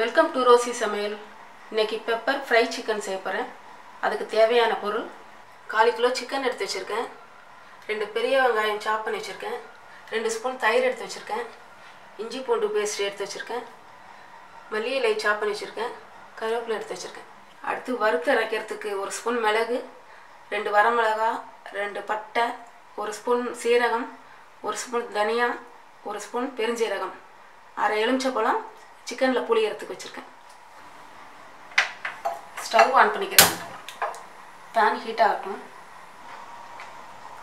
Welcome to Rousey சமையல். இன்னைக்கு pepper fry chicken செய்ய போகிறேன் அதுக்கு தேவையான பொருள் காலி கிலோ சிக்கன் எடுத்து வச்சுருக்கேன். ரெண்டு பெரிய வெங்காயம் சாப் பண்ணி வச்சுருக்கேன். ரெண்டு ஸ்பூன் தயிர் எடுத்து வச்சுருக்கேன். இஞ்சி பூண்டு பேஸ்ட் எடுத்து வச்சுருக்கேன். மல்லி இலை சாப் பண்ணி வச்சுருக்கேன். கருவேப்பிலை எடுத்து வச்சுருக்கேன். அடுத்து வறுத்து அரைக்கிறதுக்கு ஒரு ஸ்பூன் மிளகு ரெண்டு வரமிளகா ரெண்டு பட்டை ஒரு ஸ்பூன் சீரகம் ஒரு ஸ்பூன் தனியா ஒரு ஸ்பூன் பெருஞ்சீரகம். அரை எலுமிச்சப்பழம் சிக்கனில் புளியறதுக்கு வச்சுருக்கேன். ஸ்டவ் ஆன் பண்ணிக்கிறேன். பேன் ஹீட் ஆகட்டும்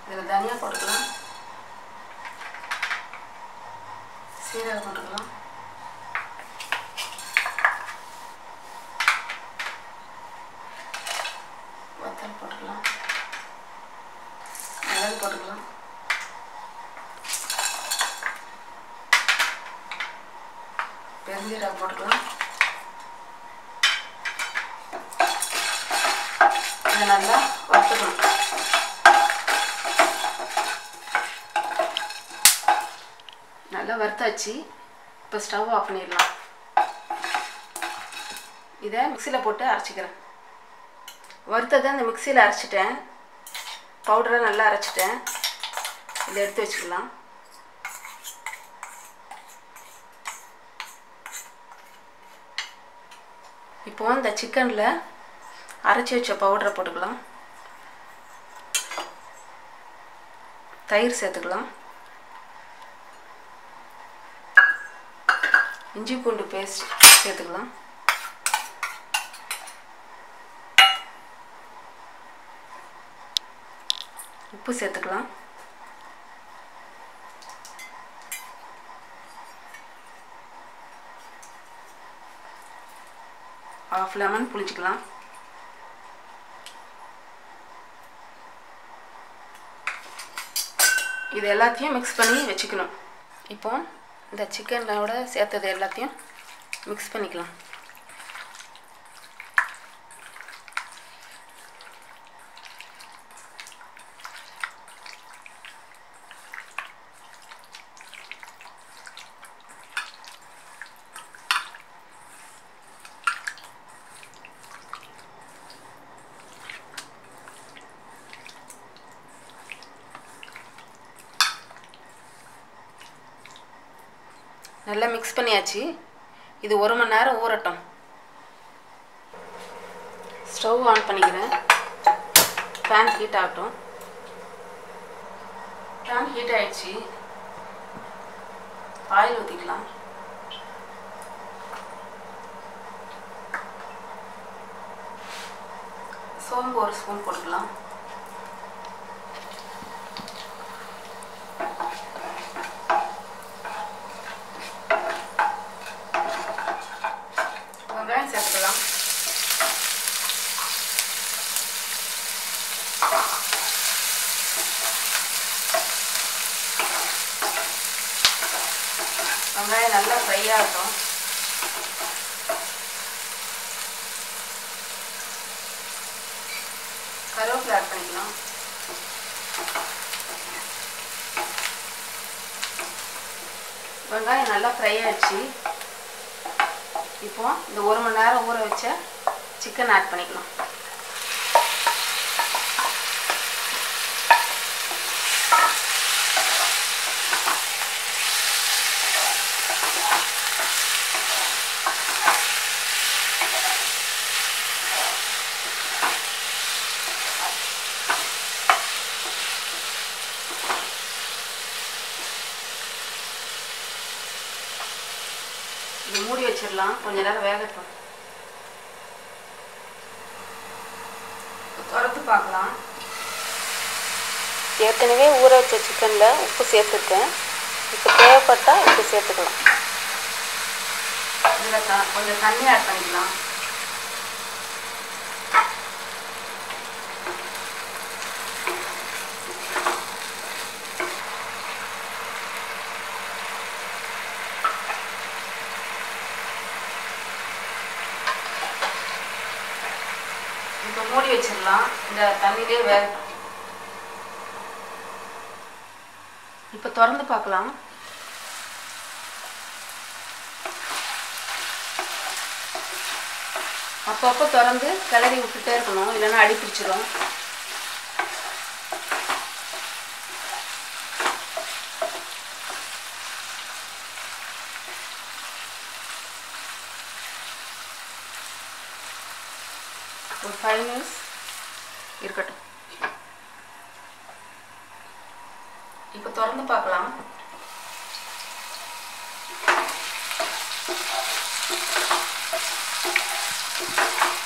இதில் தனியாக போட்டுக்கலாம். சீரகம் போட்டுக்கலாம். வத்தல் போட்டுக்கலாம். மிளகு போட்டுக்கலாம். வெந்தயம் போட்டுக்கலாம். இதை நல்லா வறுத்துக்கணும். நல்லா வறுத்தாச்சு. இப்போ ஸ்டவ் ஆஃப் பண்ணிடலாம். இதை மிக்சியில் போட்டு அரைச்சிக்கிறேன். வறுத்ததை அந்த மிக்சியில் அரைச்சிட்டேன். பவுடரை நல்லா அரைச்சிட்டேன். இதை எடுத்து வச்சுக்கலாம். இப்போ இந்த சிக்கனில் அரைச்சி வச்ச பவுடரை போட்டுக்கலாம். தயிர் சேர்த்துக்கலாம். இஞ்சி பூண்டு பேஸ்ட் சேர்த்துக்கலாம். உப்பு சேர்த்துக்கலாம். ஆஃப் லெமன் புளிஞ்சிக்கலாம். இது எல்லாத்தையும் மிக்ஸ் பண்ணி வச்சுக்கணும். இப்போ இந்த சிக்கனோட சேர்த்தது எல்லாத்தையும் மிக்ஸ் பண்ணிக்கலாம். நல்லா மிக்ஸ் பண்ணியாச்சு. இது ஒரு மணி நேரம் ஊறட்டும். ஸ்டவ் ஆன் பண்ணிக்கிறேன். ஃபேன் ஹீட் ஆகட்டும். ஃபேன் ஹீட் ஆயிடுச்சு. ஆயில் ஊற்றிக்கலாம் சோம்பு ஒரு ஸ்பூன் போட்டுக்கலாம் வெங்காயம் சேர்த்துக்கலாம் வெங்காயம் நல்லா ஃப்ரை ஆகட்டும் கருவேப்பிலை ஆட் பண்ணிக்கலாம் வெங்காயம் நல்லா ஃப்ரை ஆயிடுச்சு இப்போ இந்த ஒரு மணி நேரம் ஊற வச்ச சிக்கன் ஆட் பண்ணிக்கலாம் மூடி வச்சிடலாம். கொஞ்ச நேரம் வேகட்டும். திறந்து பார்க்கலாம். ஏற்கனவே ஊற வச்ச சிக்கனில் உப்பு சேர்த்துருக்கேன். இப்போ தேவைப்பட்டால் உப்பு சேர்த்துக்கலாம். இதில் கொஞ்சம் தண்ணி ஆட் பண்ணிக்கலாம். இப்போ மூடி வச்சிடலாம். இந்த தண்ணியிலே வே இப்போ திறந்து பார்க்கலாம். அப்பப்போ திறந்து கிளறி விட்டுட்டே இருக்கணும். இல்லைன்னா அடி பிடிச்சிரும் ஒரு ஃபைவ் மினிட்ஸ் இருக்கட்டும். இப்போ திறந்து பார்க்கலாம்.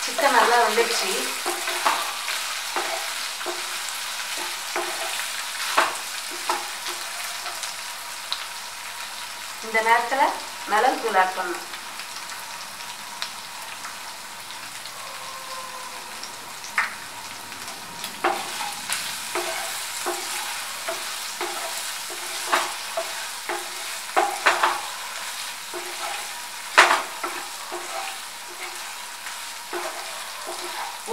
சிக்கன் நல்லா வந்துடுச்சு. இந்த நேரத்தில் மிளகு தூள் ஆட் பண்ணணும்.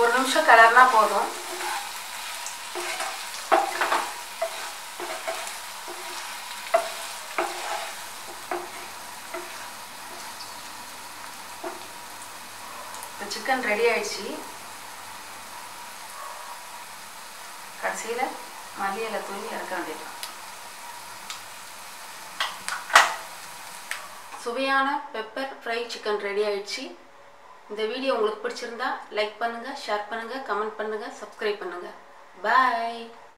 ஒரு நிமிஷம் கலர்னா போதும். சிக்கன் ரெடி ஆயிடுச்சு. கடைசியில் மல்லியில தூவி இறக்க வேண்டியது சுவையான பெப்பர் ஃப்ரை சிக்கன் ரெடி ஆயிடுச்சு. இந்த வீடியோ உங்களுக்கு பிடிச்சிருந்தா லைக் பண்ணுங்கள் ஷேர் பண்ணுங்கள் கமெண்ட் பண்ணுங்கள் சப்ஸ்கிரைப் பண்ணுங்கள் பாய்